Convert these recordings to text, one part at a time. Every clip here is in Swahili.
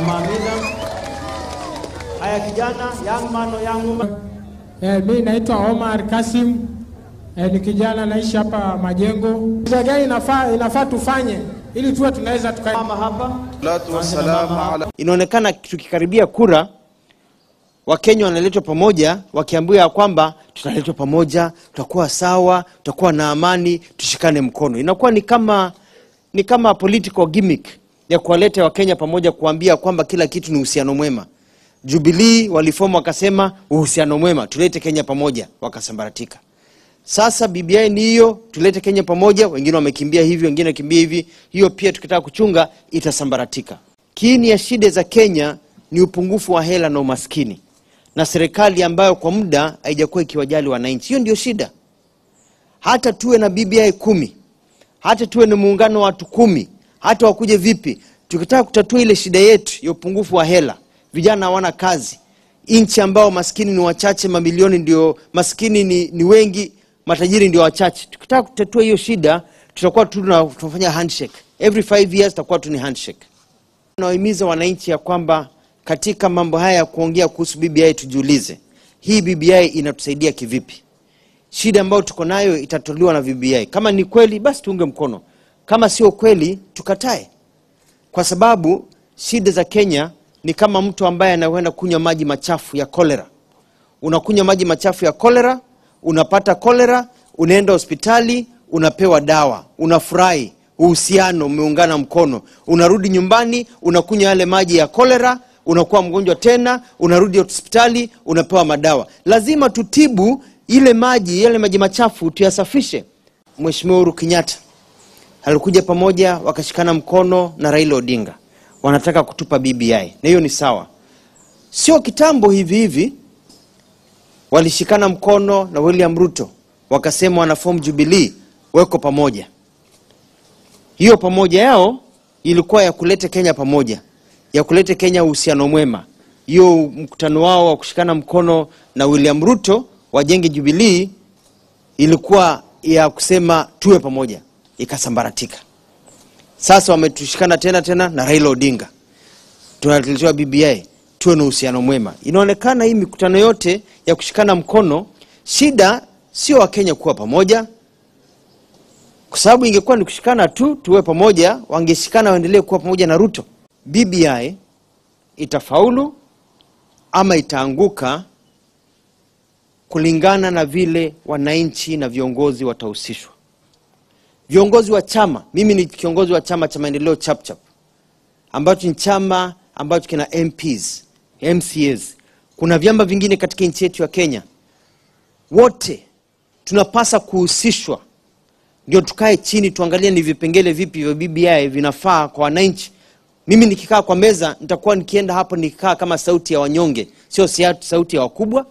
Mama Amina. Haya kijana, young man or young woman. Eh, mimi naitwa Omar Kasim eh, ni kijana naishi hapa Majengo. Kitu gani inafaa, inafaa tufanye ili tuwe tunaweza tuka Mama hapa. salatu wasalamu ala Inaonekana tukikaribia kura, Wakenya wanaletwa pamoja, wakiambiwa ya kwamba tutaletwa pamoja, tutakuwa sawa, tutakuwa na amani, tushikane mkono. Inakuwa ni kama ni kama political gimmick ya kuwaleta Wakenya pamoja, kuambia kwamba kila kitu ni uhusiano mwema. Jubilee walifomu wakasema uhusiano mwema, tulete Kenya pamoja, wakasambaratika. Sasa BBI ni hiyo, tulete Kenya pamoja. Wengine wamekimbia hivi, wengine wakimbia hivi. Hiyo pia tukitaka kuchunga itasambaratika. Kiini ya shida za Kenya ni upungufu wa hela na umaskini, na serikali ambayo kwa muda haijakuwa ikiwajali wananchi. Hiyo ndio shida. Hata tuwe na BBI kumi, hata tuwe na muungano wa watu kumi, hata wakuje vipi, tukitaka kutatua ile shida yetu ya upungufu wa hela, vijana hawana kazi, nchi ambao maskini ni wachache, mamilioni ndio maskini ni, ni wengi, matajiri ndio wachache. Tukitaka kutatua hiyo shida, tutakuwa tu tunafanya handshake every five years, tutakuwa tu ni handshake. Nawahimiza wananchi ya kwamba katika mambo haya ya kuongea kuhusu BBI tujiulize, hii BBI inatusaidia kivipi? Shida ambayo tuko nayo itatuliwa na BBI. Kama ni kweli, basi tuunge mkono, kama sio kweli, tukatae, kwa sababu shida za Kenya ni kama mtu ambaye anakwenda kunywa maji machafu ya kolera. Unakunywa maji machafu ya kolera, unapata kolera, unaenda hospitali, unapewa dawa, unafurahi, uhusiano umeungana mkono, unarudi nyumbani, unakunywa yale maji ya kolera, unakuwa mgonjwa tena, unarudi hospitali, unapewa madawa. Lazima tutibu ile maji, yale maji machafu tuyasafishe. Mheshimiwa Uhuru Kenyatta alikuja pamoja, wakashikana mkono na Raila Odinga, wanataka kutupa BBI na hiyo ni sawa. Sio kitambo hivi hivi walishikana mkono na William Ruto wakasema wanaform Jubilee, weko pamoja. Hiyo pamoja yao ilikuwa ya kuleta Kenya pamoja, ya kuleta Kenya uhusiano mwema. Hiyo mkutano wao wa kushikana mkono na William Ruto wajenge Jubilee ilikuwa ya kusema tuwe pamoja, ikasambaratika. Sasa wametushikana tena tena na Raila Odinga, tunaletewa BBI, tuwe na uhusiano mwema. Inaonekana hii mikutano yote ya kushikana mkono, shida sio Wakenya kuwa pamoja, kwa sababu ingekuwa ni kushikana tu tuwe pamoja, wangeshikana waendelee kuwa pamoja na Ruto. BBI itafaulu ama itaanguka kulingana na vile wananchi na viongozi watahusishwa. Viongozi wa chama, mimi ni kiongozi wa chama cha maendeleo Chapchap ambacho ni chama ambacho kina MPs, MCAs. Kuna vyama vingine katika nchi yetu ya Kenya, wote tunapasa kuhusishwa, ndio tukae chini tuangalie ni vipengele vipi vya BBI vinafaa kwa wananchi. Mimi nikikaa kwa meza nitakuwa nikienda hapo nikikaa kama sauti ya wanyonge, sio sauti ya wakubwa.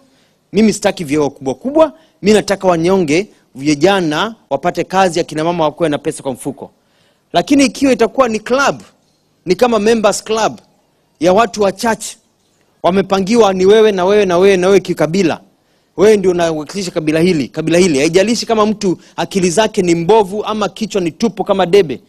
Mimi sitaki vya wakubwa kubwa, mi nataka wanyonge, vijana wapate kazi, akina mama wakuwe na pesa kwa mfuko. Lakini ikiwa itakuwa ni club, ni kama members club ya watu wachache wamepangiwa, ni wewe na wewe na wewe na wewe kikabila, wewe ndio unawakilisha kabila hili kabila hili, haijalishi kama mtu akili zake ni mbovu ama kichwa ni tupu kama debe.